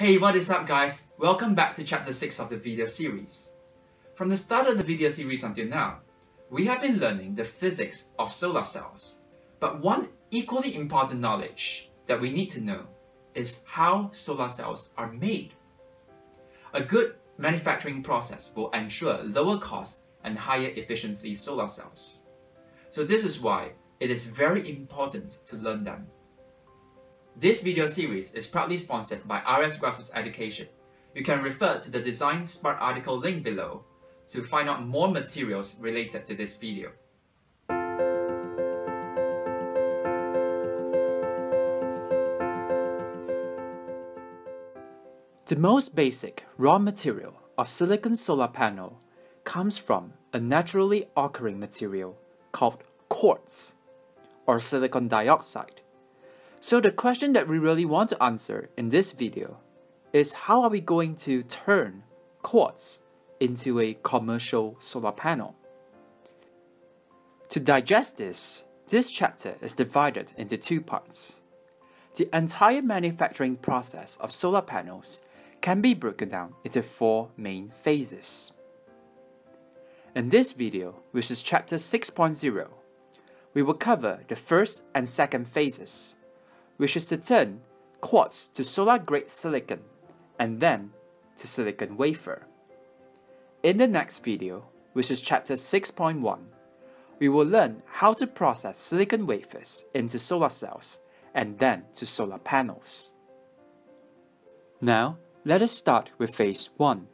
Hey, what is up guys? Welcome back to chapter 6 of the video series. From the start of the video series until now, we have been learning the physics of solar cells. But one equally important knowledge that we need to know is how solar cells are made. A good manufacturing process will ensure lower cost and higher efficiency solar cells. So this is why it is very important to learn them. This video series is proudly sponsored by RS Grassroots Education. You can refer to the Design Spark article link below to find out more materials related to this video. The most basic raw material of silicon solar panel comes from a naturally occurring material called quartz or silicon dioxide. So the question that we really want to answer in this video is how are we going to turn quartz into a commercial solar panel? To digest this, this chapter is divided into two parts. The entire manufacturing process of solar panels can be broken down into four main phases. In this video, which is chapter 6.0, we will cover the first and second phases which is to turn quartz to solar-grade silicon and then to silicon wafer. In the next video, which is chapter 6.1, we will learn how to process silicon wafers into solar cells and then to solar panels. Now, let us start with phase 1.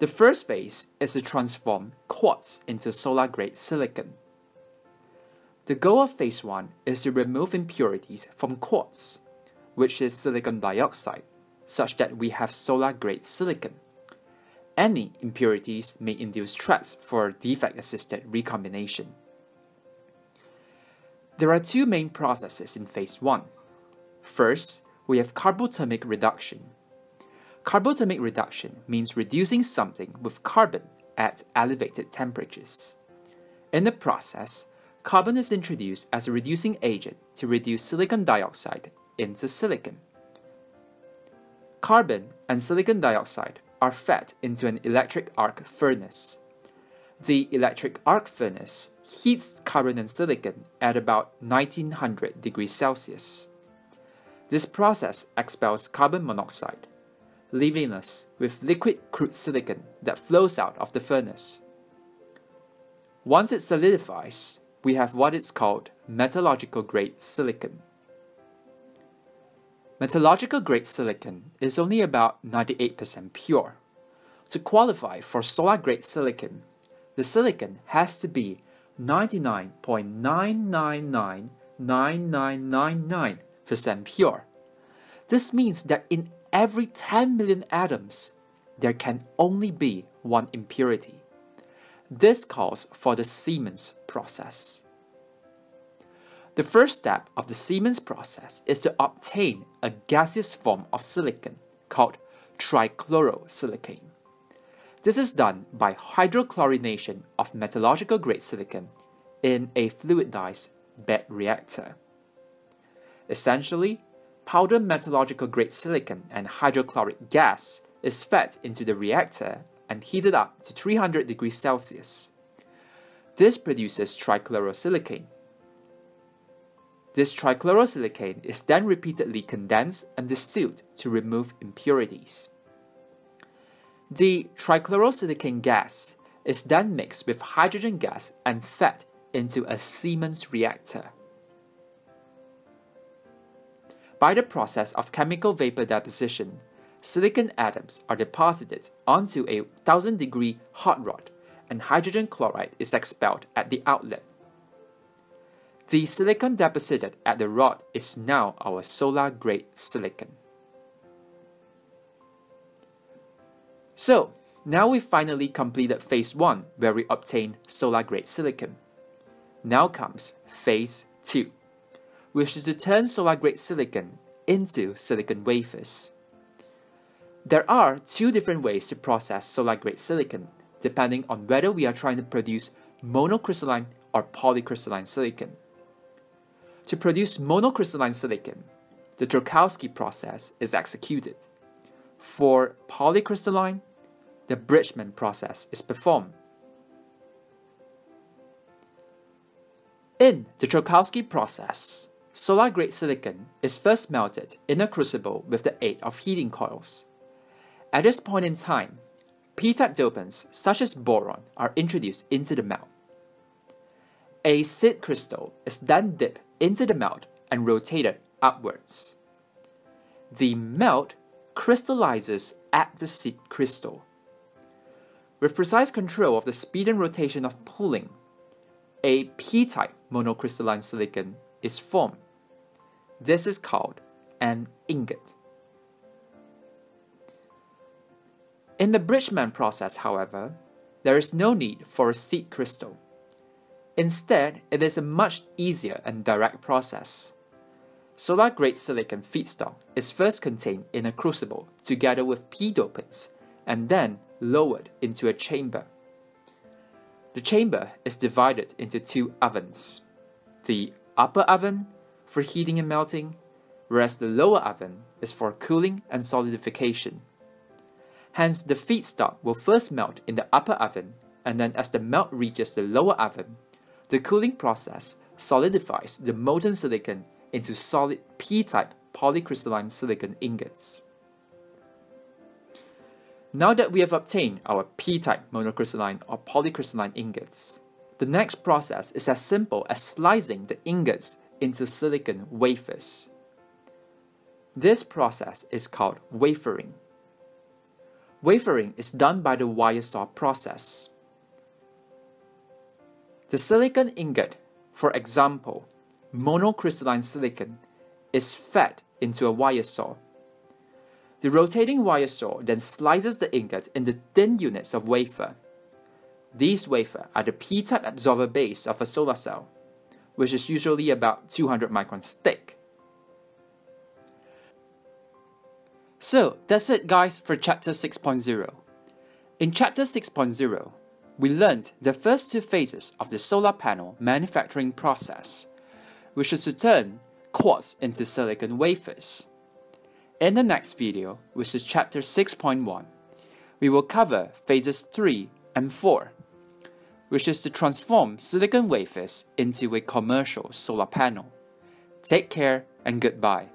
The first phase is to transform quartz into solar-grade silicon. The goal of phase 1 is to remove impurities from quartz, which is silicon dioxide, such that we have solar-grade silicon. Any impurities may induce threats for defect-assisted recombination. There are two main processes in phase 1. First, we have carbothermic reduction. Carbothermic reduction means reducing something with carbon at elevated temperatures. In the process, carbon is introduced as a reducing agent to reduce silicon dioxide into silicon. Carbon and silicon dioxide are fed into an electric arc furnace. The electric arc furnace heats carbon and silicon at about 1900 degrees Celsius. This process expels carbon monoxide, leaving us with liquid crude silicon that flows out of the furnace. Once it solidifies, we have what is called metallurgical grade silicon. Metallurgical grade silicon is only about 98% pure. To qualify for solar grade silicon, the silicon has to be 99.9999999% pure. This means that in every 10 million atoms, there can only be one impurity. This calls for the Siemens process. The first step of the Siemens process is to obtain a gaseous form of silicon called trichlorosilicon. This is done by hydrochlorination of metallurgical grade silicon in a fluidized bed reactor. Essentially, powder metallurgical grade silicon and hydrochloric gas is fed into the reactor and heated up to 300 degrees Celsius. This produces trichlorosilicon. This trichlorosilicon is then repeatedly condensed and distilled to remove impurities. The trichlorosilicon gas is then mixed with hydrogen gas and fed into a Siemens reactor. By the process of chemical vapor deposition, silicon atoms are deposited onto a 1000 degree hot rod and hydrogen chloride is expelled at the outlet. The silicon deposited at the rod is now our solar grade silicon. So, now we finally completed phase 1 where we obtained solar grade silicon. Now comes phase 2, which is to turn solar grade silicon into silicon wafers. There are two different ways to process solar grade silicon, depending on whether we are trying to produce monocrystalline or polycrystalline silicon. To produce monocrystalline silicon, the Czochralski process is executed. For polycrystalline, the Bridgman process is performed. In the Czochralski process, solar-grade silicon is first melted in a crucible with the aid of heating coils. At this point in time, p-type dopants such as boron are introduced into the melt. A seed crystal is then dipped into the melt and rotated upwards. The melt crystallizes at the seed crystal. With precise control of the speed and rotation of pulling, a p-type monocrystalline silicon is formed. This is called an ingot. In the Bridgman process, however, there is no need for a seed crystal. Instead, it is a much easier and direct process. Solar-grade silicon feedstock is first contained in a crucible together with p-dopants and then lowered into a chamber. The chamber is divided into two ovens. The upper oven for heating and melting, whereas the lower oven is for cooling and solidification. Hence, the feedstock will first melt in the upper oven, and then as the melt reaches the lower oven, the cooling process solidifies the molten silicon into solid p-type polycrystalline silicon ingots. Now that we have obtained our p-type monocrystalline or polycrystalline ingots, the next process is as simple as slicing the ingots into silicon wafers. This process is called wafering. Wafering is done by the wire saw process. The silicon ingot, for example, monocrystalline silicon, is fed into a wire saw. The rotating wire saw then slices the ingot into thin units of wafer. These wafer are the p-type absorber base of a solar cell, which is usually about 200 microns thick. So that's it guys for chapter 6.0. In chapter 6.0, we learned the first two phases of the solar panel manufacturing process, which is to turn quartz into silicon wafers. In the next video, which is chapter 6.1, we will cover phases 3 and 4, which is to transform silicon wafers into a commercial solar panel. Take care and goodbye.